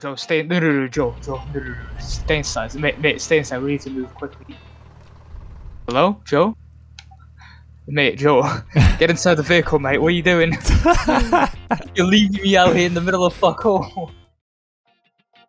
Joe, stay. No, no, no, Joe, Joe, no, no, no, stay inside. Mate, mate, stay inside. We need to move quickly. Hello, Joe. Mate, Joe, get inside the vehicle, mate. What are you doing? You're leaving me out here in the middle of fuck all.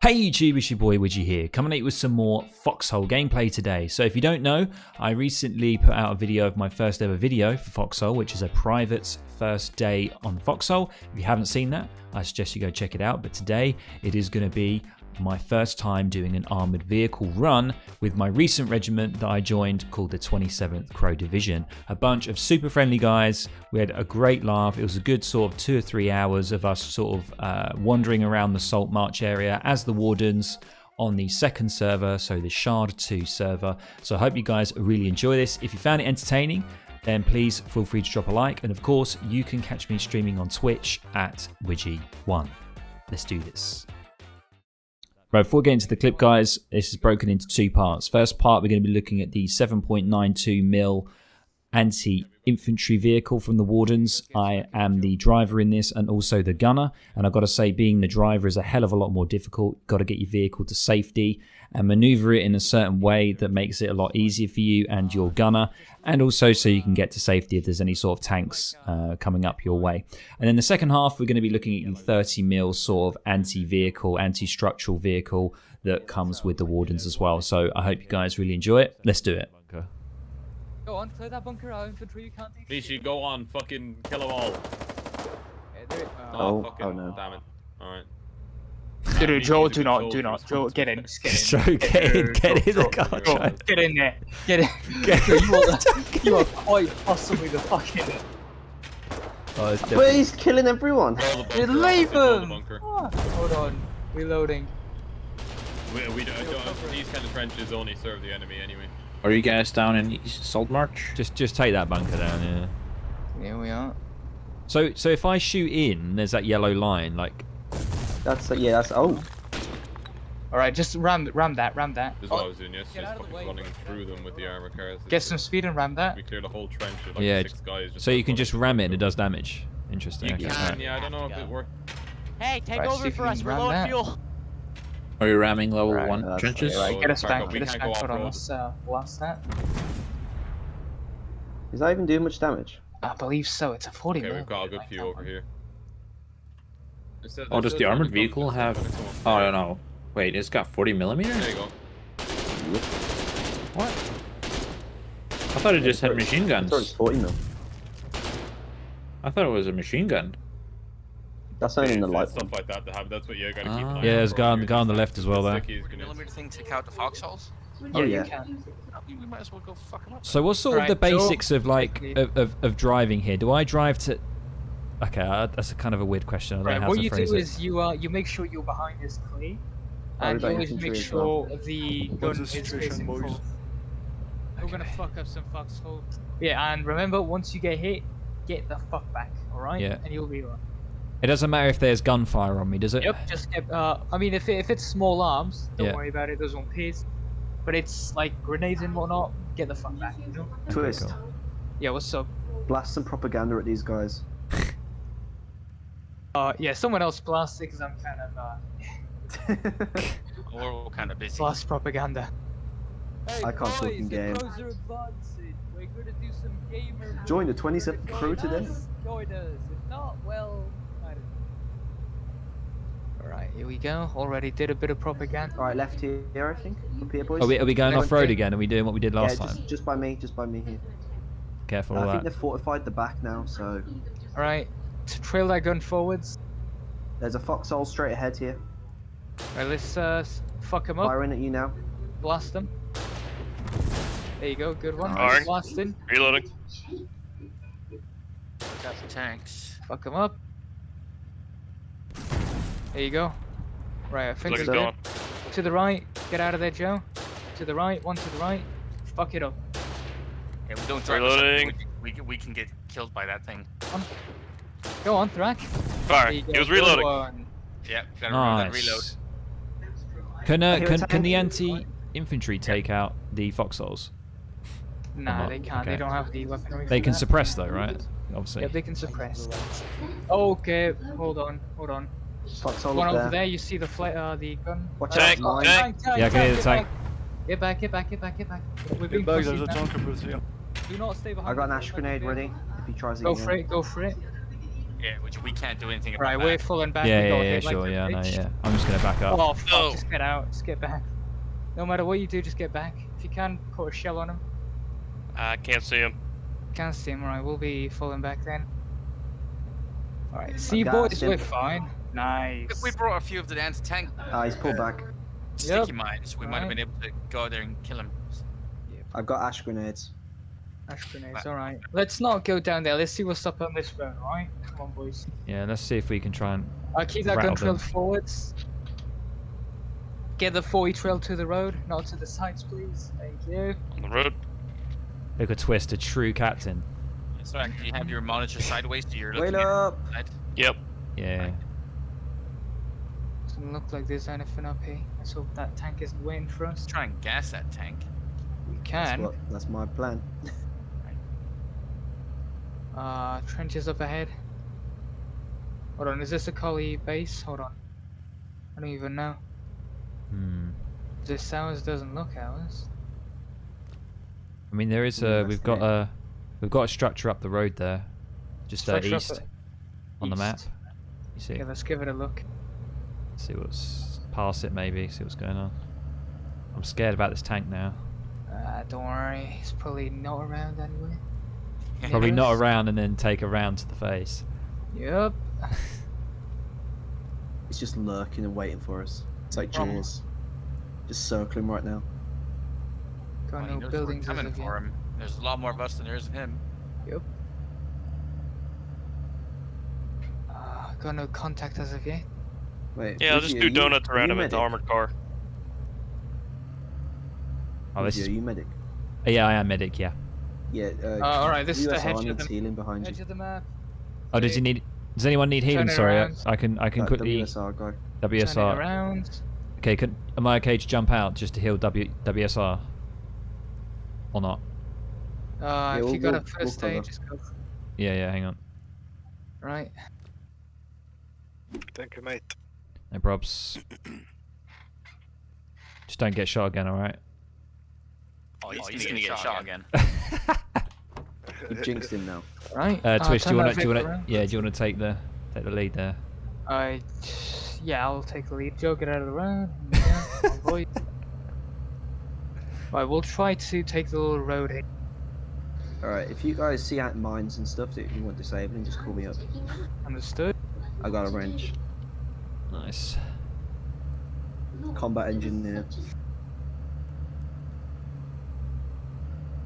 Hey YouTube, it's your boy Widgie here, coming at you with some more Foxhole gameplay today. So if you don't know, I recently put out a video of my first ever video for Foxhole, which is a private first day on Foxhole. If you haven't seen that, I suggest you go check it out. But today, it is going to be my first time doing an armoured vehicle run with my recent regiment that I joined called the 27th Crow Division. A bunch of super friendly guys. We had a great laugh. It was a good sort of two or three hours of us sort of uh, wandering around the Salt March area as the Wardens on the second server, so the Shard 2 server. So I hope you guys really enjoy this. If you found it entertaining, then please feel free to drop a like. And of course, you can catch me streaming on Twitch at Widgie1. Let's do this. Right, before we get into the clip, guys, this is broken into two parts. First part, we're going to be looking at the 7.92 mil anti-infantry vehicle from the Wardens. I am the driver in this and also the gunner. And I've got to say, being the driver is a hell of a lot more difficult. Got to get your vehicle to safety and maneuver it in a certain way that makes it a lot easier for you and your gunner. And also so you can get to safety if there's any sort of tanks uh, coming up your way. And in the second half, we're going to be looking at the 30 mil sort of anti-vehicle, anti-structural vehicle that comes with the Wardens as well. So I hope you guys really enjoy it. Let's do it. Okay. Go on, clear that bunker out. Infantry, you can't take Nishi, go on, fucking kill them all. Yeah, do it. Uh, Oh, Oh, fucking, oh no. Damn it. Alright. Dude, Nishi, Joe, do not, do not, Joe, get in, just get in. Joe, get in, get in the car, Joe, Joe. Get in there, get in. Get- Joe, you, are, you are quite possibly the fucking. Oh, it's But he's killing everyone. The bunker leave blow the him! bunker. Ah, Hold on, reloading. We, we don't, don't, these kind of trenches only serve the enemy anyway. Are you guys down in East Salt March? Just, just take that bunker down, yeah. Here we are. So, so if I shoot in, there's that yellow line. Like, That's uh, yeah. That's oh. All right, just ram, ram that, ram that. This is what I Oh, was doing yesterday, just fucking way. running through them with the armor cars. get some speed and ram that. We cleared a whole trench with like yeah. six guys. Just So you can just ram it and it does damage. Interesting. You okay. can, alright. yeah, I don't know if it worked. Hey, take Right, over for us. can We're low on fuel. Are you ramming level Right, one trenches? okay, Right, get us back back. We get us back. Hold on, off-road. let's uh, blast that. Is that even doing much damage? I believe so. It's a 40 Okay, mil. we've got a good few over here. Instead- Oh, does the armored vehicle have? from- from- Oh, I don't know. Wait, it's got 40 millimeter. There you go. What? I thought it just had machine I guns. thought it's 40 mil. I thought it was a machine gun. That's only in the It's- light stuff like that to have. That's what you gotta keep an Ah. Yeah, there's a guy on- here. guy on the left as well The there. stickies can- millimeter thing take out the foxholes? Oh, yeah, yeah. you can. We might as well go fuck them up. So what's sort of Alright, the so- basics of like of, of, of driving here? Do I drive to? Okay, uh, that's a kind of a weird question. I don't Right, know how what to you phrase do it. is you uh you make sure you're behind is clear, Oh, and you always make as well. sure the gun is facing forward. We're gonna fuck up some foxhole. Yeah, and remember, once you get hit, get the fuck back, alright? Yeah. And you'll be alright. It doesn't matter if there's gunfire on me, does it? Yep, just get, uh, I mean, if, it, if it's small arms, don't Yeah. worry about it, those won't pierce. But it's like grenades and whatnot, get the fuck back, you know? Twist. cool. Yeah, what's up? Blast some propaganda at these guys. Uh, yeah, someone else blast it, because I'm kind of, uh, We're all kind of busy. blast propaganda. Hey, I can't talk in game. Crows are advancing. We're gonna do some gamer. Join the 27th crew today. Join us. If not, well, I don't know. Alright, here we go. Already did a bit of propaganda. All right, left here, I think. Up here, boys. Are we, are we going off road again? Are we doing what we did yeah, last just, time? just by me, just by me here. Careful I of think that. they've fortified the back now, so Alright, to trail that gun forwards. there's a foxhole straight ahead here. Alright, let's uh, fuck him up. Firing at you now. Blast them. There you go, good one. Firing. Blasting. Reloading. Got the tanks. Fuck him up. There you go. Right, I think Looks so. going. To the right. Get out of there, Joe. To the right. One to the right. Fuck it up. Yeah, we don't drive this up, Reloading. We, can- we, we can get killed by that thing. Go on, Thrack. Fire. There you He was reloading. one. Yeah, gotta remember that reload. Can, uh, can, can the anti-infantry take out the foxholes? Nah, they can't. They don't have the weaponry. They can that. suppress though, right? Obviously. Yeah, they can suppress. Okay, hold on, hold on. Foxhole One over there. there, you see the fla- uh, the gun. Watch out, Tank, mine. tank. Yeah, I can hear the get tank. back. Get back, get back, get back, get back. We're being back, pushed there's a now. tank above here. Do not stay behind. I got an ash grenade ready. If he tries to Go get for it, go for it. Yeah, which we can't do anything about Right, that. we're falling back. Yeah, we yeah, yeah, like sure, yeah, no, yeah. I'm just gonna back up. Oh fuck, No. just get out, just get back. No matter what you do, just get back. If you can, put a shell on him. I can't see him. Can't see him, right, we'll be falling back then. Alright, see got boys, we're fine. Nice. If we brought a few of the anti-tank Ah, he's pulled back. sticky mines, we might have been able to go there and kill him. I've got ash grenades. Ash grenades, alright. Let's not go down there, let's see what's up on this road, alright? Come on boys. Yeah, let's see if we can try and. Uh, keep that gun trail them. forwards. Get the 40 trail to the road, not to the sides please. Thank you. On the road. Look a twist, a true captain. So actually you have your monitor sideways so you're looking Wait up! Yep. Yeah. Doesn't look like there's anything up here. Let's hope that tank isn't waiting for us. Let's try and gas that tank. We That's, can. what, that's my plan. Uh, trenches up ahead. Hold on, is this a collie base? Hold on. I don't even know. Hmm. This ours doesn't look ours. I mean, there is a. that's We've got great. a. We've got a structure up the road there, just uh, Structure up east the- on the map. You see? Okay, let's give it a look. See what's past it, maybe. See what's going on. I'm scared about this tank now. Uh, don't worry, it's probably not around anyway. Probably not around and then take a round to the face. Yep. It's just lurking and waiting for us. It's like Problem. Jaws. Just circling right now. Got Well, he no buildings coming of for him. There's a lot more of us than there is of him. Uh, got no contact as of yet. Wait. Yeah, I'll just do you- donuts around him at the armored car. Oh, this Luigi, is. Are you medic? Yeah, I am medic. Yeah. Yeah. Uh, Uh, alright, this is the USR hedge of the- healing behind Edge you. of the map. Oh, does Okay. you need? Does anyone need healing? Sorry, I. I can. I can Uh, quickly. WSR guy. Turn it WSR. around. Okay, can, am I okay to jump out just to heal w, WSR? Or not? Uh, Yeah, if we'll- you got a we'll- first we'll aid, just go. Yeah, yeah. Hang on. Right. Thank you, mate. No probs. Just don't get shot again, all right? Oh, he's, Oh, gonna, get, shot again. You jinxed him now. Right. Uh, Twitch, do you wanna Do you vehicle want around. to? Yeah, do you want to take the take the lead there? I, yeah, I'll take the lead. Joe, get out of the road. Yeah, on boy. Right, we'll try to take the little road here. Alright, if you guys see out mines and stuff that you want disabling, just call me up. Understood? I got a wrench. Nice. Combat engineer.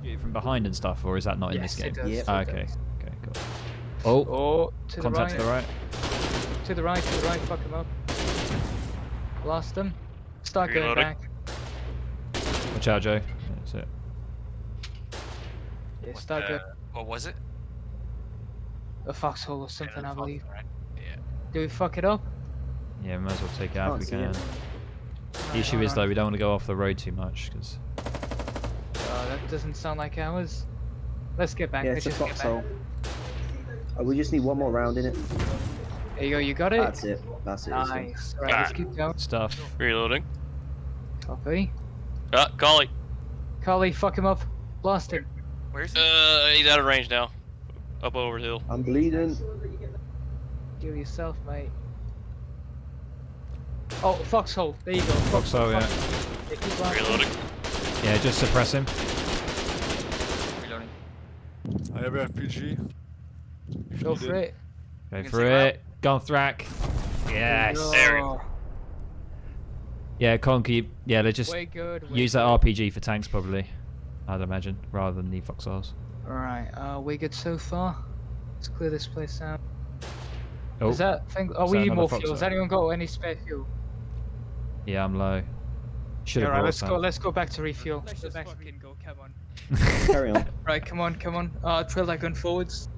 You From behind and stuff, or is that not in this game? it does. Yep. it Ah, does. okay. Okay. Cool. Oh, Oh, to contact the to the right. right. To the right, to the right, fuck him up. Blast him. Start going back. Watch out, Joe. That's it. Yeah, What, start going. what was it? A foxhole or something, Yeah, I believe. Right? Yeah. Do we fuck it up? Yeah, might as well take it out Can't if we can. it. The issue is though we don't want to go off the road too much because Uh, that doesn't sound like ours. Let's get back. Yeah, Let's it's a just get foxhole. Oh, we just need one more round in it. There you go. You got it. That's it. That's it. it's. Nice. Right, let's keep going. stuff. Reloading. Copy. Ah, Collie. Carly, fuck him up. Blast him. Where's he? Uh, he's out of range now. Up over the hill. I'm bleeding. Kill yourself, mate. Oh, foxhole. There you go. Foxhole, yeah. Yeah, keep. Reloading. Yeah, just suppress him. Reloading. I have an RPG. If Go for it. Go for take him out. it. Gonthrak. Yes. There we go. Yeah, Conky. Yeah, they just Way good. Way use that good. RPG for tanks probably. I'd imagine rather than the foxholes. Alright, uh, we good so far? Let's clear this place out. Oh, Is that thing? Oh, Is we need more foxhole? fuel. Has anyone got any spare fuel? Yeah, I'm low. Should have Alright, brought let's some. go. Let's go back to refuel. Let's just fucking go. Come on. Carry on. Right, come on, come on. Uh, trail that gun forwards.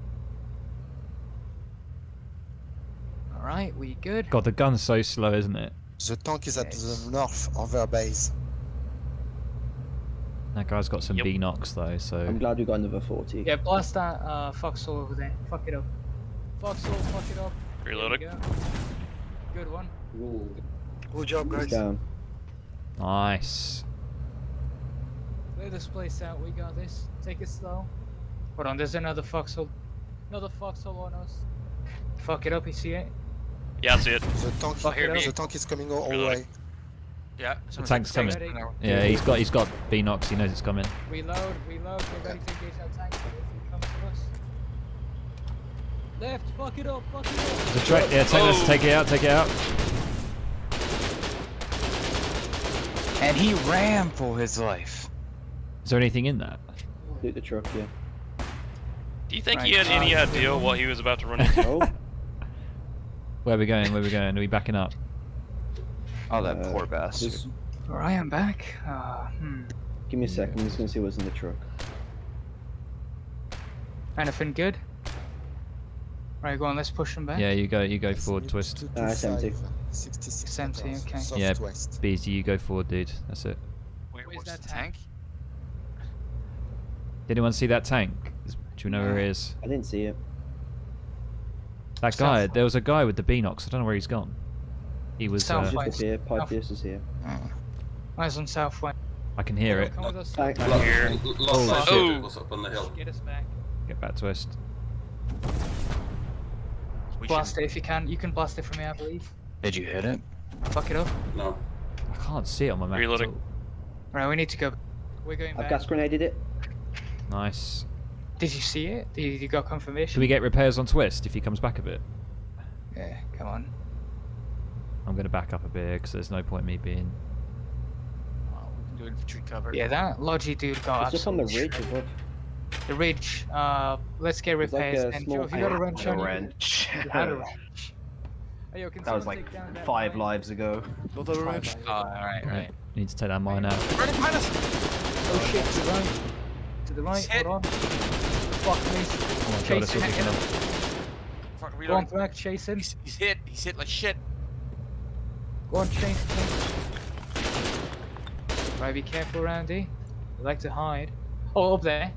Alright, we good? God, the gun's so slow, isn't it? The tank is at Yes. the north of our base. That guy's got some Yep. B knocks though, so I'm glad we got another 40. Yeah, blast that uh, foxhole over there. Fuck it up. Foxhole, fuck it up. There we Reloading. go. Good one. Good job, He's guys. down. Nice. Clear this place out. We got this. Take it slow. Hold on. There's another foxhole. Another foxhole on us. Fuck it up. You see it? Yeah, I see it. The tank, Fuck it up. the tank is coming all, all the way. Yeah. The tank's coming. Ready? Yeah, he's got he's got Beanox. He knows it's coming. Reload. Reload. Get ready to engage our tank. If it comes to us. Left. Fuck it up. Fuck it up. The tra- yeah, take, let's Oh. take it out. Take it out. And he ran for his life. Is there anything in that? Loot the truck, yeah. Do you think Right, he had any idea what he was about to run into? Oh, Where are we going? Where are we going? Are we backing up? Oh, that uh, poor bastard. just Where I am back. Uh, hmm. give me a second. I'm just gonna see what's in the truck. Anything good? Right, go on. Let's push them back. Yeah, you go. You go It's forward. need Twist. to- Ah, to it's empty. 66 It's empty, meters, okay. Yeah. Southwest. Beezy, you go forward, dude. That's it. Where, Where's where's that tank? tank? Did anyone see that tank? Do you know where he No. is? I didn't see it. That guy. South- There was a guy with the Beanox. I don't know where he's gone. He was. South Uh, Just West. up here. Pipe South- is here. Mm. Eyes on southwest. I can hear it. Come with us. Tank. Here. Oh, Oh, was up on the hill. Get us back. Get back, Twist. We Blast should- it if you can. You can blast it from here, I believe. Did you hit it? Fuck it up. No. I can't see it on my map. at Reloading. Right, we need to go. We're going I've back. gas grenaded it. Nice. Did you see it? Did you got confirmation? Should we get repairs on Twist if he comes back a bit? Yeah, come on. I'm going to back up a bit because there's no point me being. Oh, we can do infantry cover. Yeah, that Logi dude got It's up on the absolutely ridge above. The ridge. Uh, let's get There's like repairs. and small Joe, if you got a pit. wrench on you, wrench. you had a wrench. Hey, yo, can That was like take down that five mine? lives ago. Don't have a wrench. Oh, alright, Right. right. Need to take that mine out. Right behind us! Oh shit, to the right. To the right, hold on. Fuck me. Oh my god, Chase that's him. what we can Fuck, Go on, reloading. chase him. He's, he's hit. He's hit like shit. Go on, chase him. Right, be careful, Randy. I like to hide. Oh, up there.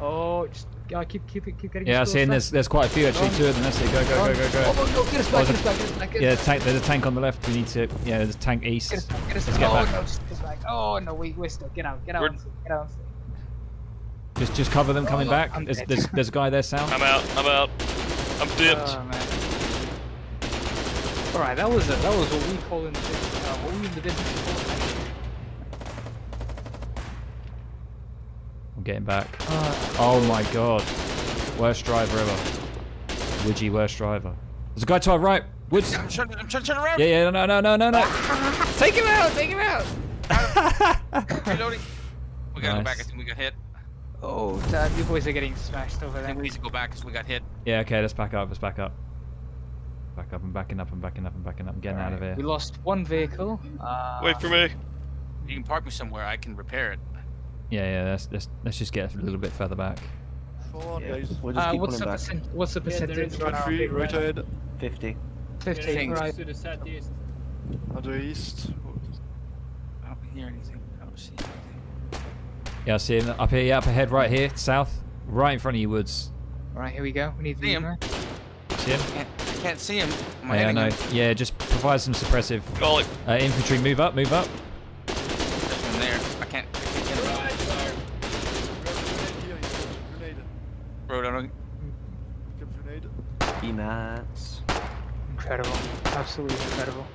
Oh, just uh, keep, keep keep getting. Yeah, I his see, there's there's quite a few actually. Go on. Two of them. That's it. Go, go, go, go, Oh, go. oh, no, get us Oh, back, is get us back, get us back. Get Yeah, there's a tank. There's a tank on the left. We need to. Yeah, there's a tank east. Get us back, get us Let's back. get oh, back. no, just get us back. Oh, no, we, we're stuck. Get out, get out, We're- get out. on foot. Just just cover them coming Oh, back. I'm There's, dead. there's there's a guy there south. I'm out. I'm out. I'm dipped. Oh, man. Alright, that was a, that was what we call in the business, uh, what we in the business call I'm getting back. uh, Oh my god. Worst driver ever. Widgie, worst driver. There's a guy to our right. Woods. I'm trying, I'm trying to turn around. Yeah, yeah, no, no, no, no, no. take him out, take him out. Reloading. We gotta go back. I think we got hit. Oh, dad, you boys are getting smashed over I think there. we need to go back because we got hit. yeah, okay, let's back up. Let's back up. Back up. I'm backing up. I'm backing up. I'm backing up. I'm getting out of here. We lost one vehicle. Uh, Wait for me. You can park me somewhere. I can repair it. Yeah, yeah. Let's let's let's just get a little bit further back. Fall on, Yeah. guys. We'll just Uh, keep what's the back. percent? What's the percentage on our Infantry, big right red? ahead. 50. 50, right. On the east. I don't hear anything. I don't see anything. Yeah, I see him up here. Yeah, up ahead, right here, south, right in front of you, Woods. Right, here we go. We need to See him. the See him? Can't, I can't see him. Am Oh, I yeah, no. him? Yeah, just provide some suppressive Call uh, infantry. Move up, move up. There's one there. I can't. I can't get him. Grenade here, he's got grenade. Bro, I don't. Get grenade. EMATs. Incredible. Absolutely incredible.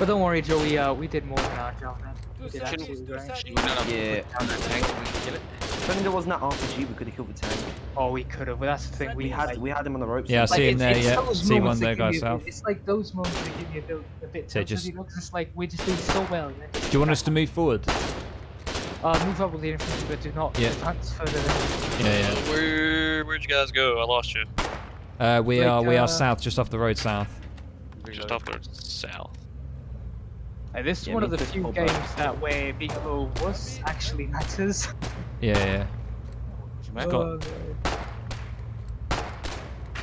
But don't worry, Joe. We uh we did more than our job, man. We did absolutely great. Should we not Yeah. put down that tank so we can kill it? If only there wasn't that RPG, we could have killed the tank. Oh, we could have. But that's the thing. We We had like, we had him on the ropes. Yeah, I like, see him it's- there. it's Yeah, those see one moments that there, give guy you a south. bit- It's like those moments that give you a bit, a bit So tilted, just- you know, 'cause it's like we're just doing so well. Do you want us to move forward? Uh, move up with the infantry, but do not Yeah. advance further than. Yeah, yeah. Where where'd you guys go? I lost you. Uh, we Like, are we uh, are south, just off the road south. Just off the south. Like, this is Yeah, one of the few games back. that where being a little wuss actually matters. Yeah, yeah. Should we- Got- Oh, man.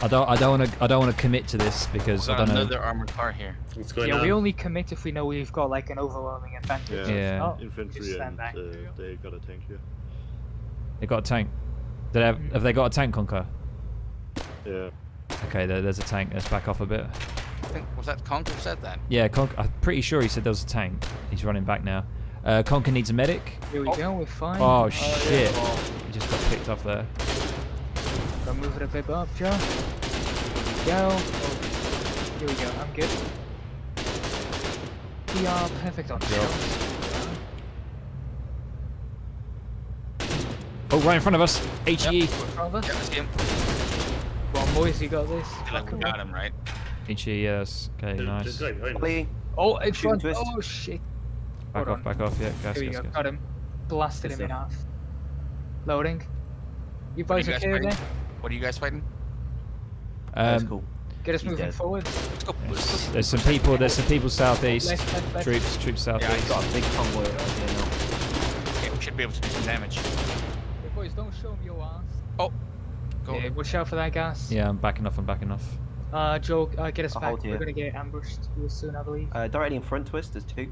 I don't I don't want to I don't want to commit to this because We I don't know. another armored car here. What's going yeah, on? we only commit if we know we've got like an overwhelming advantage. Yeah. Yeah. Oh, Infantry just stand and back. uh, they got a tank here. They got a tank. Do they have, have they got a tank, Conquer? Yeah. Okay, there, there's a tank. Let's back off a bit. I think was that Conk who said that? Yeah, Conk, I'm pretty sure he said there was a tank. He's running back now. Uh, Conker needs a medic. Here we go, we're fine. Oh, Uh, shit. He just got picked off there. Gotta move it a bit up, Joe. Here we go. Oh, here we go, I'm good. We are perfect on shots. Oh, right in front of us. HE. Yeah, I see him. Come on, boys, you got this. Feel like we got him, right? HE, yes. Okay, nice. Ollie, Oh, in front. twist. Oh, shit. Back Hold off, on. back off. Yeah, gas, Here we gas, go, gas. got him. Blasted Yes, him in half. Loading. You What are boys guys okay there? What are you guys fighting? That's Um, cool. Get us He's moving dead. forward. Let's go. Let's go. there's some people. There's some people southeast. Left, left, left. Troops, troops Yeah, I southeast. got Got a big convoy over here now. Okay, we should be able to do some damage. Hey, boys, don't show me your ass. Oh, go. Yeah, watch out for that gas. Yeah, I'm backing off. I'm backing off. Uh, Joe, uh, get us I'll back. We're gonna get ambushed real soon, I believe. Uh, directly in front twist, there's two.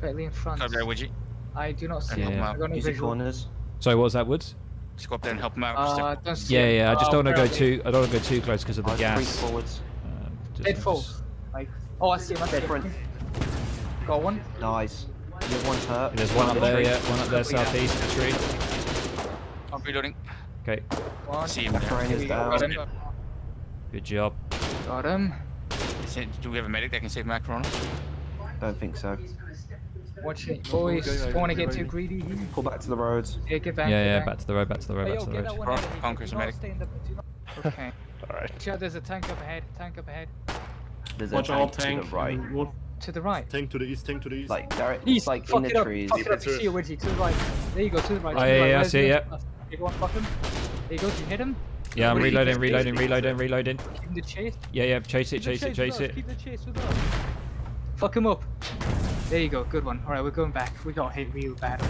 Directly in front. Come there, would you? I do not see Yeah, him. I got no Use visual. corners. Sorry, what was that, Woods? Just go up there and help him out. Uh, Just don't Yeah, yeah. I just Oh, don't want to go too. I don't want to go too close because of the Uh, gas. Three forwards. Um, Dead full. Like, oh, I see him. I see Dead him. Got one. Nice. The other one's hurt. There's one up there. Tree. Yeah, one up there southeast. The tree. I'm reloading. Okay, One. See him Left there. brain Here is we go. down. Got him. good job. Got him. Is it- Do we have a medic that can save Macron? Don't think so. Watch it, boys. go, go, Don't want to get too greedy. Pull back to the roads. Yeah, get back. Yeah, get yeah. back. Back to the road. Back to the road. Back to the road. one Rock conquers Do medic. stay in the- do not- Okay. Alright. Watch there's a tank up ahead. Tank up ahead. There's Watch a all tank, tank. to the right. What? To the right. Tank to the east, tank to the east. Like, direct, East. like fuck in the trees. Fuck it up. You see a Widgie. To the right. There you go. To the right. Oh, yeah, yeah, I see the it, other stuff? Everyone fuck him. There you go. Did you hit him? Yeah, I'm What did he reloading, reloading, reloading, reloading. Keep the chase. Yeah, yeah. Chase it, chase it, chase it. Keep the chase with us. Fuck him up. There you go. Good one. Alright, we're going back. We got hit real bad.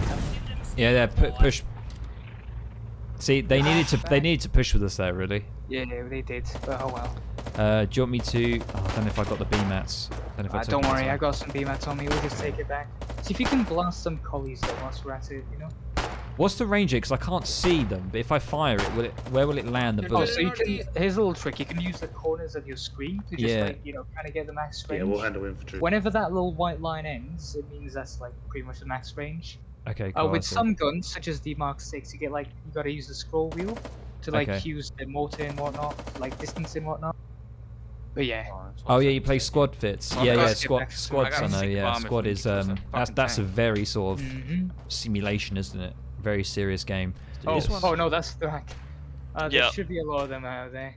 Yeah, yeah. Pu push. See, they needed to. They needed to push with us there, really. Yeah, yeah, they did. But oh well. Uh, do you want me to? Oh, I don't know if I got the B mats. Don't Uh, don't worry. I got some B-mats on me. We'll just take it back. See if you can blast some collies though whilst we're at it, you know? What's the range here? Because I can't see them. But if I fire it, will it? Where will it land the Oh, so you can. Here's a little trick. You can use the corners of your screen to just Yeah. like you know kind of get the max range. Yeah, we'll handle infantry. Whenever that little white line ends, it means that's like pretty much the max range. Okay, Uh, cool. I with some guns, such as the Mark Six, you get like you gotta use the scroll wheel to like Okay. use the mortar and whatnot, like distance and whatnot. But yeah, Oh yeah, you play squad fits. Well, yeah, yeah, got squad squads. I got know. Yeah, squad is keep us a um. That's that's a very sort of hmm simulation, isn't it? Very serious game. Oh, This oh no, that's the hack. Uh, there Yeah. should be a lot of them out there.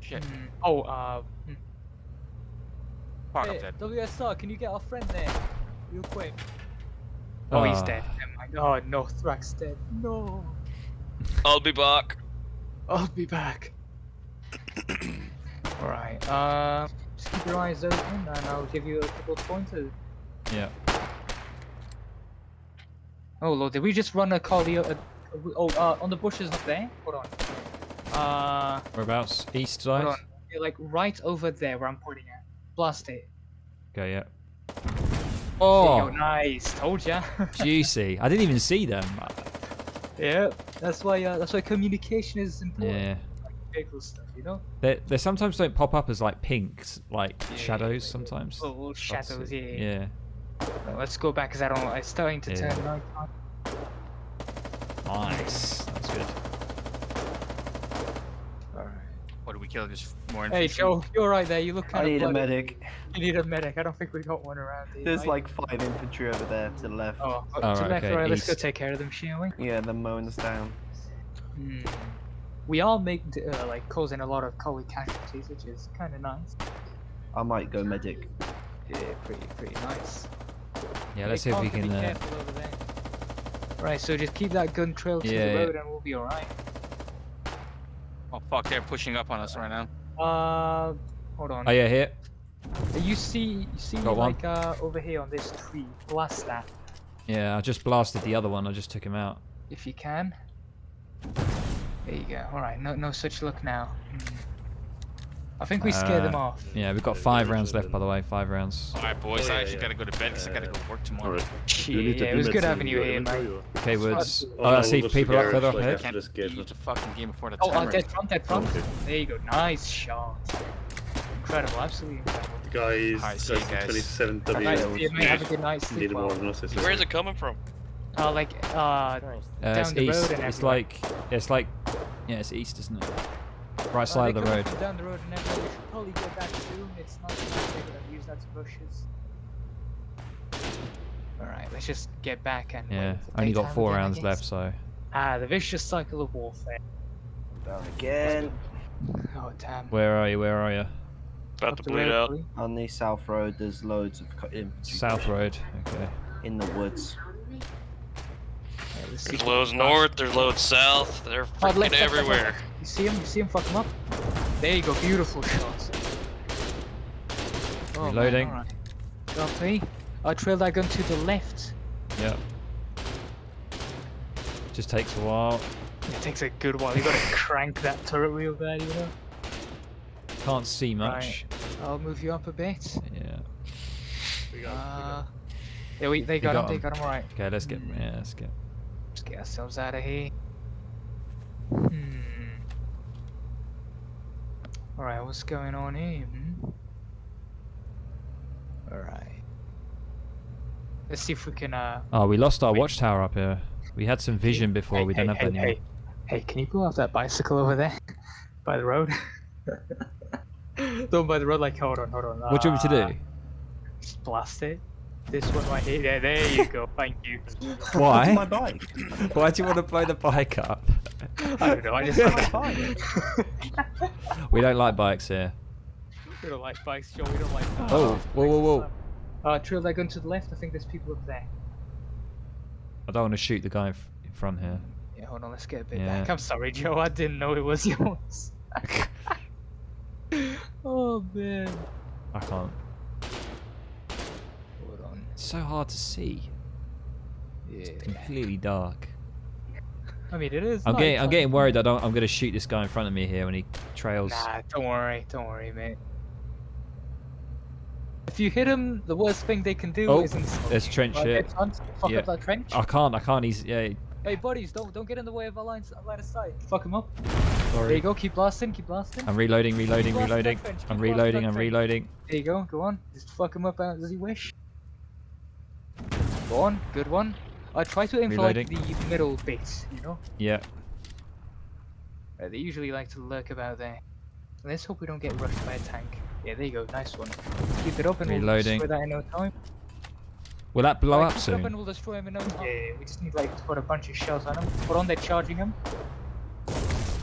Shit. Hmm. Oh, uh. hmm. Fuck, I'm Hey, dead. WSR, can you get our friend there? Real quick. Oh, he's Ah. dead. Never mind. Oh no, Thrax's dead. No. I'll be back. I'll be back. Alright, uh. Just keep your eyes open and I'll give you a couple of pointers. Yeah. Oh lord, did we just run a collie? Uh, oh, uh, on the bushes up there? Hold on. Uh. Whereabouts? East Hold side. on. Yeah, like right over there where I'm pointing at. Blast it. Okay, yeah. Oh, nice. Told ya. juicy. I didn't even see them. yeah, that's why. Uh, that's why communication is important. Yeah. Vehicle stuff, you know. They they sometimes don't pop up as like pinks, like Yeah, shadows. Sometimes. Little, little shadows. Yeah. Yeah. Right, let's go back because I don't. It's starting to Yeah. turn night time. Nice. That's good. Alright. What do we kill? Just more Hey? Joe, you're right there. You look I kind of need a medic. You need a medic. I don't think we got one around here. There's like five infantry over there to the left. Oh, Oh, to right, left, okay, right. Let's go take care of them, shall we? Yeah, they're mowing down. Hmm. We are make, uh, like causing a lot of collie casualties, which is kind of nice. I might go medic. Yeah, pretty pretty nice. Yeah. Let's see if we can. Be Uh, over there. Right, so just keep that gun trail to Yeah, the yeah. road, and we'll be alright. Oh fuck, they're pushing up on us right now. Uh, hold on. oh yeah, here. You see, you see, Got one. like uh, over here on this tree. Blast that Yeah, I just blasted the other one. I just took him out. if you can. There you go. All right, no, no such luck now. Hmm. I think we scared them Uh, off. Yeah, we've got five rounds left, by the way. Five rounds. Alright, boys, Oh, I actually yeah. gotta go to bed because I gotta go work tomorrow. Alright. Shit, You yeah, it was do good that having you here, inventory, mate. Okay, That's Woods. Oh, Oh, I see people up further up like, ahead. Can't this game. use the fucking game before the Oh, uh, timer. dead front, dead front. Okay. There you go. Nice shot. incredible, absolutely incredible. The guy is Alright, see you guys, guys. 27 Have a nice W. day, mate. Have a good night. Sleep well. than us, I suppose. Where's it coming from? Uh, like, uh, Uh, Down the road east. and It's like it's like yeah, it's east, isn't it? Right side they of the road. Down the road and everywhere. We should probably get back soon. It's not too much they're gonna use that to bushes. Alright, let's just get back and. Yeah, only got four rounds guess. left, so Ah, the vicious cycle of warfare. Down again. Oh, damn. where are you? Where are you? About to bleed out. On the south road, there's loads of infantry South Road. Okay. in the woods. Yeah, let's see There's loads north, there's loads south, they're freaking everywhere. You see him? You see him? Fuck him up. There you go. Beautiful shots. Oh, man, Reloading. alright. Got me. I trail that gun to the left. Yep. Just takes a while. It takes a good while. You gotta crank that turret wheel there, you know. Can't see much. I'll move you up a bit. Yeah. We got, Uh, yeah, we, they got, got him. They got him right. Okay, let's get yeah, let's get Let's get ourselves out of here. Hmm. Alright, what's going on here? Hmm? Alright. Let's see if we can, uh... Oh, we lost our Wait. watchtower up here. We had some vision before, hey, we hey, don't have hey, that anymore. hey, hey, can you go off that bicycle over there? by the road? Don't by the road, like, hold on, hold on. What do you want me to do? Just blast it. This one right here. There, there you go. Thank you. Why? my bike. Why do you want to blow the bike up? I don't know. I just we don't like bikes here. We don't like bikes, Joe. We don't like. bikes. Oh, whoa, whoa, whoa. Uh, trail that gun to the left. I think there's people up there. I don't want to shoot the guy in, in front here. Yeah, hold on. Let's get a bit Yeah. back. I'm sorry, Joe. I didn't know it was yours. oh man. I can't. Hold on. It's so hard to see. Yeah. It's completely dark. I mean, it is. I'm getting, I'm getting worried. I don't. I'm going to shoot this guy in front of me here when he trails. Nah, don't worry. Don't worry, mate. If you hit him, the worst thing they can do Oh, is insult there's you. trench Right, here. get Fuck Yeah. up that trench. I can't. I can't. He's yeah. Hey, buddies, don't don't get in the way of our line, line of sight. Fuck him up. Sorry. There you go. Keep blasting. Keep blasting. I'm reloading. Reloading. Blast Reloading. I'm reloading. I'm reloading. There you go. Go on. Just fuck him up as you wish. Go on. Good one. I try to aim for like the middle bit. You know. Yeah. Uh, they usually like to lurk about there. Let's hope we don't get rushed by a tank. Yeah, there you go. Nice one. Keep it up and we'll Reloading. destroy that in no time. Will that blow Right, up it up and we'll destroy him in no time. Yeah, we just need like to put a bunch of shells on him. Put on, they're charging him.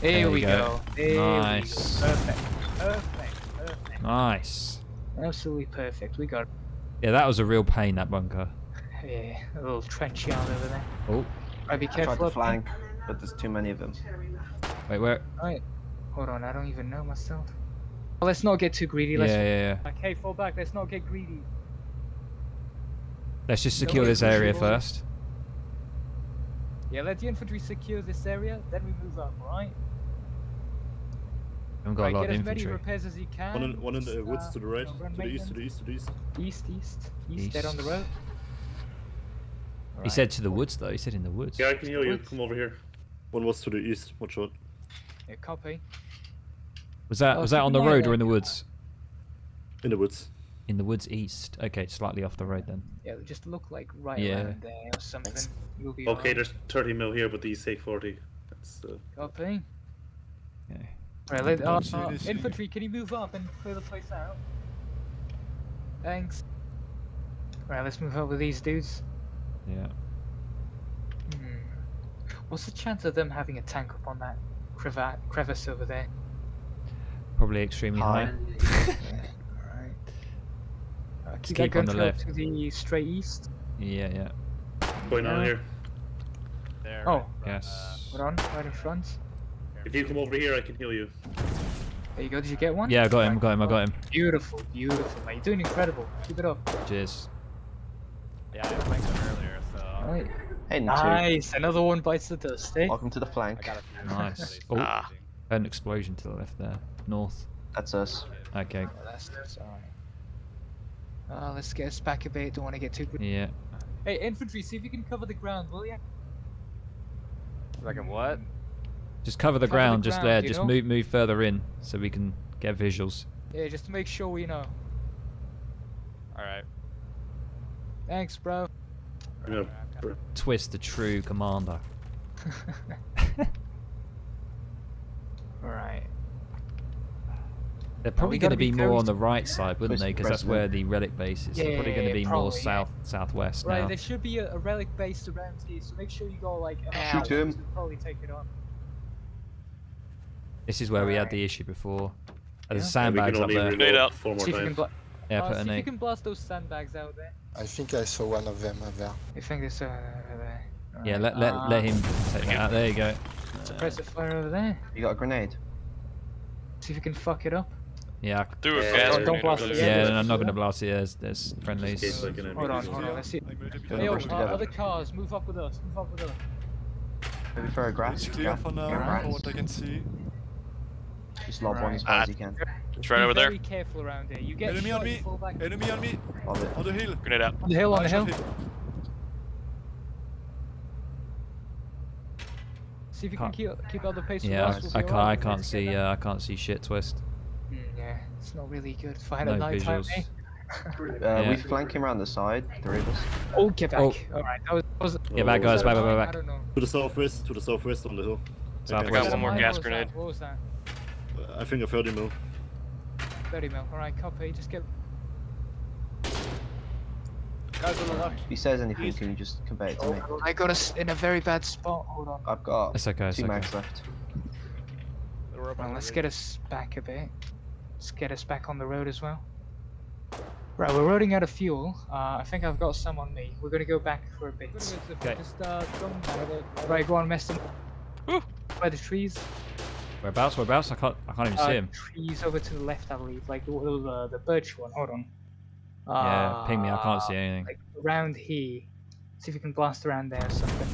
There, There we go. go. There Nice. we go. Perfect. Perfect. Perfect. Nice. Absolutely perfect. We got it. Yeah, that was a real pain. That bunker. Yeah, a little trench yard over there. Oh, Right, be I tried to flank, but there's too many of them. wait, where? Right. Hold on, I don't even know myself. Well, let's not get too greedy. Yeah, Let's yeah, yeah. Okay, fall back. Let's not get greedy. Let's just secure way this area boys. first. Yeah, let the infantry secure this area, then we move up, alright? We haven't got Right, a lot get of as many repairs as you can. One in, one in the just, woods uh, to the right, you know, run to the east, to the east, to the east. East, east, east, dead on the East. Road. He said to the woods though. He said in the woods. Yeah, I can hear you. Come over here. One was to the east. Watch out. Yeah, copy. Was that Oh, was that on the road there. or in the woods? In the woods. In the woods east. Okay, slightly off the road then. Yeah, they just look like right Yeah. around there or something. You'll be Okay, alright. there's 30 mil here, but these take 40. That's uh, Copy. Okay. Right, let, uh, see uh, infantry, can you move up and clear the place out? Thanks. Right, let's move up with these dudes. Yeah. Hmm. What's the chance of them having a tank up on that crevat crevice over there? Probably extremely high. Alright. Uh, keep, keep that on the left. to the straight east. Yeah, yeah. going on here. There. Oh. right, Yes. Hold on, right in front. If you come over here, I can heal you. There you go, did you get one? Yeah, I got him. I got him. I got him. Beautiful, beautiful, mate. You're doing incredible. Keep it up. Cheers. Yeah, I flanked them earlier, so Right. Hey, two. Nice, another one bites the dust, eh? Welcome to the flank. got a few. Nice. Oh. Ah. An explosion to the left there. North. That's us. Okay. Oh, that's that's alright. Uh, let's get us back a bit. Don't want to get too. Yeah. Hey, infantry, see if you can cover the ground, will ya? Like in what? Just cover the Cover the ground. just ground, there. Just know? move move further in so we can get visuals. Yeah, just to make sure we know. Alright. Thanks, bro. I'm gonna br- Twist the true commander. Alright. They're probably going to be be more on the right side, wouldn't they? Because that's where the relic base is. Yeah, They're probably going to yeah, be more probably, yeah. south southwest Right, now. there should be a, a relic base around here, so make sure you go like an Shoot him. probably take it on. This is where we had the issue before. There's Yeah. and we sandbags up there. reload Grenade out. four more See if you can times. Bla- Yeah, uh, put see an if you can blast those sandbags out there. I think I saw one of them over there. You think there's uh, over there? Yeah, Alright, let let uh, let him take that out. There you go. Suppressive fire over there. You got a grenade? See if you can fuck it up. Yeah, Do it Yeah, gas don't blast it. yeah. Yeah, no, I'm not going to blast it. There's there's Case friendlies. like an enemy Hold on, visual. hold on. Let's see. Gonna Hey, uh, other cars, move up with us. Move up with us. Maybe throw a grass. It's clear for now, grass. from what I can see. Just lob one as far as you can. It's right over there. Very careful around here. You get Enemy shot, on you me. fall back. Enemy on me, Lob it. on the hill. Grenade out. On the hill, on the I hill. See if you can Can't- keep keep out the pace. Yeah, I, I can't. I can't see. Uh, I can't see shit. Twist. Mm, yeah, it's not really good. Fine No at night time, visuals. eh? Uh, Yeah. We flank him around the side, three of us. Oh, get back. Oh. Alright, that was. That was Yeah, back guys, was back, that back, back, back. To the southwest, to the southwest on the hill. Southwest. got one more gas What was that? grenade. What was that? I think I a 30 mil. 30 mil. Alright, copy. Just get. Guys on the left. If he says anything, can you just convey it to me? I got us in a very bad spot. Hold on. I've got It's okay. It's two okay. mags left. Well, let's get us back a bit. Let's get us back on the road as well. Right, we're running out of fuel. Uh, I think I've got some on me. We're gonna go back for a bit. Okay. Just, uh, right, go on, mess them. Woo. By the trees. Whereabouts? Whereabouts? I can't. I can't even Uh, see him. Trees over to the left, I believe. Like the the, the birch one. Hold on. Yeah, ping me. I can't see Uh, anything. Like around here. See if you can blast around there or something.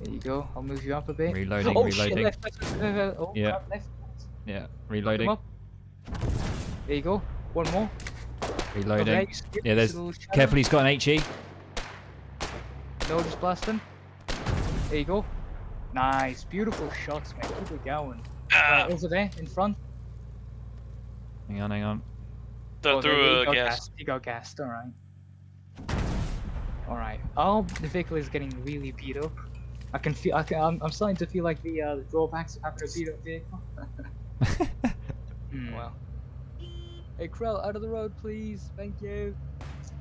There you go. I'll move you up a bit. Reloading. oh shit! reloading. Left, left, left, left, left. Oh, Yeah. crap, left. Yeah. Reloading. There you go. One more. Reloading. Okay, Yeah, there's. Carefully, he's got an HE. No, just blast him. There you go. Nice, beautiful shots, man. Keep it going. Ah, Right, over there, in front. Hang on, hang on. th- Oh, through he a got gas. gassed, He got gassed. All right. All right. Oh, the vehicle is getting really beat up. I can feel. I can, I'm, I'm starting to feel like the, uh, the drawbacks of having a beat up vehicle. Hmm, well. Hey, Krell, out of the road, please. Thank you.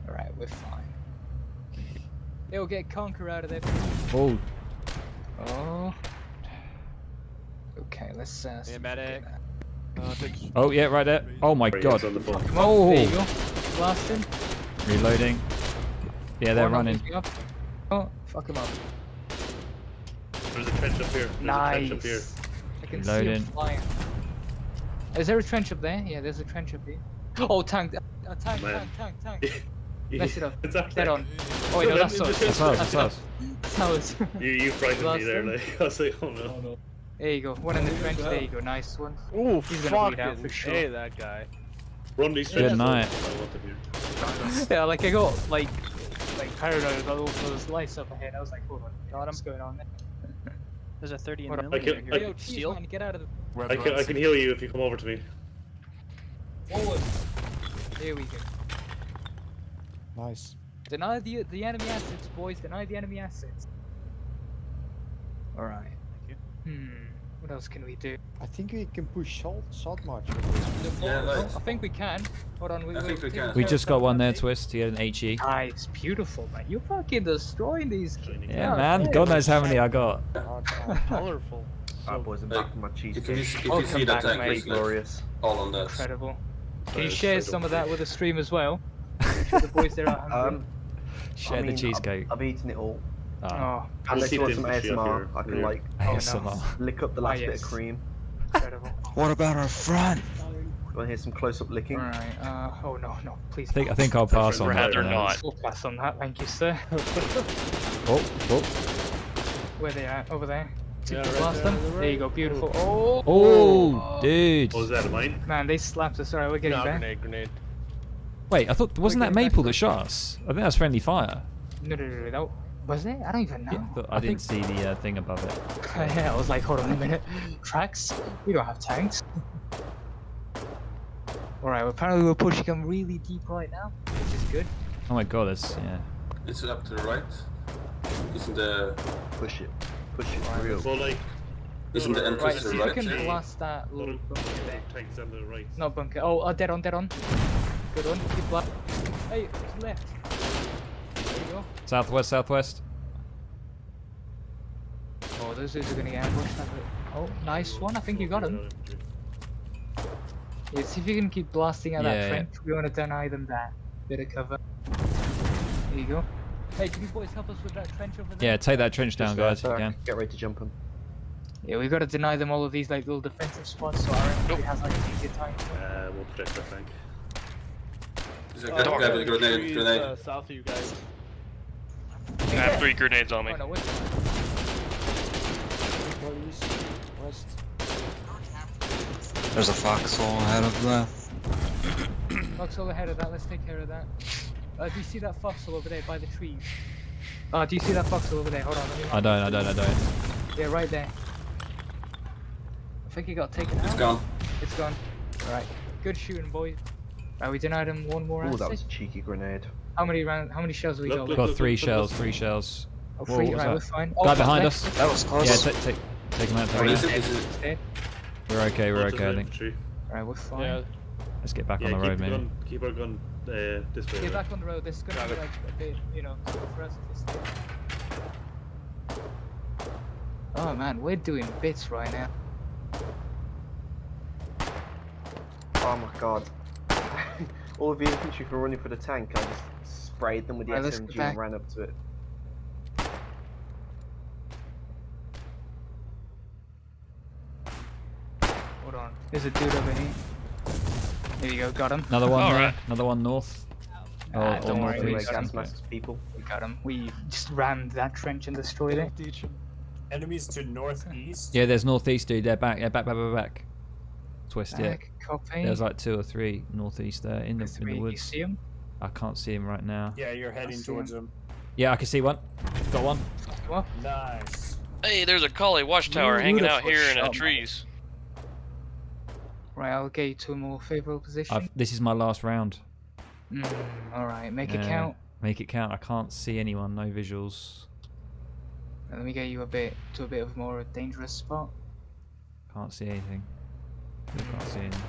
All right, we're fine. They'll get Conquer out of there. Oh, Oh. Okay, let's uh. see if we can medic. get Uh, take oh yeah, right there. Oh my Right, god. it's on the phone. that. Come on, there you Oh, go. Blast him. reloading. Yeah, they're One running. moving Up. Oh, fuck him up. There's a trench up here. There's a trench up here. Nice. I can see Reloading. him flying. Is there a trench up there? Yeah, there's a trench up here. Oh, tank! A tank, Man. tank, tank, tank. Mess it up. It's actually, Dead on. Oh wait, no, that's us. That's us. That's us. That's us. You, you frightened Blast me there, him. like, I was like, oh no. There you go. One in the trench. There you go. Nice one. Ooh, He's gonna bleed out for sure. Hey, that guy. Run these Good night. I want to hear. Yeah, like I got like like paranoid about all those lights up ahead. I was like, hold on, got what's going on there? There's a 30 Hold on. I can, Yo, I, geez, man, get out of the I, can, I can heal you if you come over to me. forward. There we go. Nice. Deny the the enemy assets, boys. Deny the enemy assets. All right. Thank you. Hmm. What else can we do? I think we can push salt, salt march. Yeah, Oh, I think we can. Hold on. We, I think we can. We just got one there, Twist. He had an HE. Nice, beautiful, man. You're fucking destroying these. Yeah, man. God knows how many I got. Colorful. Alright, boys, I'm back on my cheese. If you, if Oh, you come see the back, tank, mate. please. Glorious. All on that. Incredible. Can you share some of that with the stream as well? I'm sure the boys there are hungry. Um, Share I the cheesecake. I've, I've eaten it all. Ah, oh, Unless you keep want some ASMR. I can Yeah. like ASMR. lick up the last bit yes. of cream. incredible. What about our front? Want to hear some close-up licking? Alright, uh, oh no, no, please. I think I think I'll pass on that. Rather for not. We'll pass on that, thank you, sir. Oh, oh, Where they at? Over there. Did you blast them? There you go, beautiful. Oh, oh, dude. Oh, is that a mine? man, they slapped us. Alright, we're getting No, back. grenade, grenade. Wait, I thought wasn't that Maple to that shot us? I think that's friendly fire. No, no, no, no, that was it? I don't even know. Yeah, but I, didn't see the uh, thing above it. yeah, I was like, hold on a minute. Tracks? We don't have tanks. Alright, well, apparently we're pushing them really deep right now, which is good. Oh my god, that's yeah. Is it up to the right? Isn't the Push it. Push it real. Well, like, isn't the Right, Right, to if the you right? can blast that little on. bunker there. tanks on the right. Not bunker. Oh, uh, dead on, dead on. Good one. Keep blast. Hey, to the left. There you go. Southwest, southwest. Oh, those dudes are gonna get ambushed. have it. Oh, nice one. I think you got him. Yeah, see if you can keep blasting out Yeah, that yeah. trench. We want to deny them that bit of cover. There you go. Hey, can you boys help us with that trench over there? Yeah, take that trench down, guys, if you can. Get ready to jump them. Yeah, we've got to deny them all of these like little defensive spots so our infantry has like an easier time. Uh, we'll protect that tank. Is it grab, grab the grenade, grenade. Uh, south of you guys. I have three grenades on me. Oh no, wait. There's a foxhole ahead of that. Foxhole ahead of that. Let's take care of that. Uh, do you see that foxhole over there by the trees? Uh, do you see that foxhole over there? Hold on, let me I don't, I don't, I don't. Yeah, right there. I think he got taken out. It's gone. It's gone. Alright. Good shooting, boys. Right, we denied him one more Oh, that was a cheeky grenade. How many round? How many shells we Look, got? look, left? Got three shells, three shells. Oh, Whoa, three. what was Right, that? we're fine. Guy Oh, behind left. us. That was close. Yeah, take, take, take him out. Take him out. Is it? Dead. We're okay, we're okay, I think. Infantry. Alright, we're fine. Yeah, Let's get back yeah on the keep road, the maybe. gun, keep our gun uh, this way. Get right? back on the road. This is gonna be like a bit, you know, for us to. Oh man, we're doing bits right now. Oh my god. All of the infantry were running for the tank. I just sprayed them with the Right, let's SMG and ran up to it. Hold on. There's a dude over here. There you go. Got him. Another one there, Alright. another one north. Oh, don't or worry, oh, we northeast. got him. gas people. We got him. We just rammed that trench and destroyed it. Enemies to northeast. Yeah, there's northeast, dude. They're back, yeah, back, back, back, back. Twist, yeah. Back, copy. There's like two or three northeast there in the, in Three, the You woods. see him? I can't see him right now. Yeah, you're heading towards him. them. Yeah, I can see one. Got one. Come up. Nice. Hey, there's a collie watchtower hanging out here in the trees. Right, I'll get you to a more favorable position. I've, this is my last round. Mm, all right, make it count. Make it count. I can't see anyone. No visuals. And let me get you a bit to a bit of more dangerous spot. Can't see anything. Can't see anything.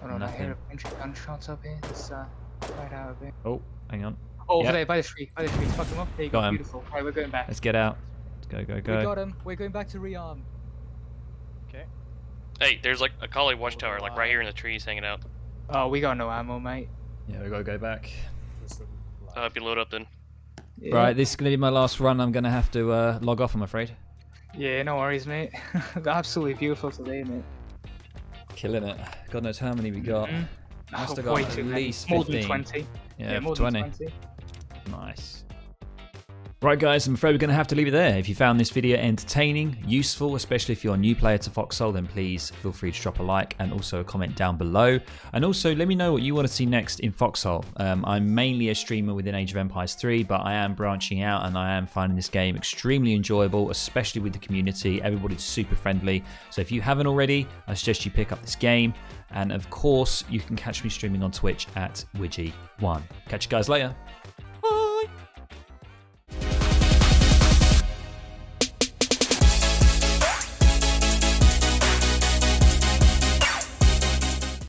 Hold on, I hear a bunch of gunshots up here. Let's uh, right out a bit. Oh, hang on. Oh, Yep. over there, by the tree, by the tree. Fuck him up. There you Got go. him. Beautiful. Right, we're going back. Let's get out. Let's go, go, go. We got him. We're going back to rearm. Okay. Hey, there's like a collie watchtower like right here in the trees hanging out. Oh, we got no ammo, mate. Yeah, we gotta go back. I hope you load up then. Yeah. Right, this is gonna be my last run. I'm gonna have to uh, log off. I'm afraid. Yeah, no worries, mate. Absolutely beautiful today, mate. Killing it. God knows how many we got. Mhm. Must Oh, have got at least More than 20. Yeah, more 20. than 20. Nice. Right, guys, I'm afraid we're going to have to leave it there. If you found this video entertaining, useful, especially if you're a new player to Foxhole, then please feel free to drop a like and also a comment down below. And also, let me know what you want to see next in Foxhole. Um, I'm mainly a streamer within Age of Empires 3, but I am branching out and I am finding this game extremely enjoyable, especially with the community. Everybody's super friendly. So if you haven't already, I suggest you pick up this game. And of course, you can catch me streaming on Twitch at Widgie1. Catch you guys later.